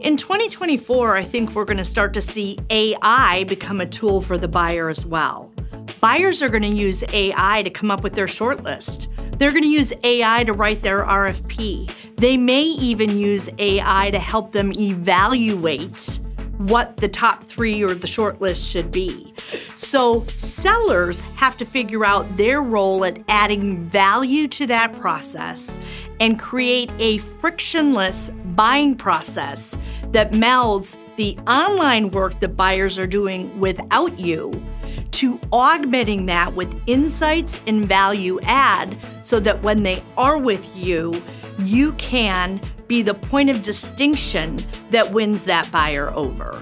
in 2024, I think we're going to start to see AI become a tool for the buyer as well. Buyers are going to use AI to come up with their shortlist. They're going to use AI to write their RFP. They may even use AI to help them evaluate what the top three or the shortlist should be. So sellers have to figure out their role at adding value to that process and create a frictionless buying process that melds the online work that buyers are doing without you to augmenting that with insights and value add so that when they are with you, you can be the point of distinction that wins that buyer over.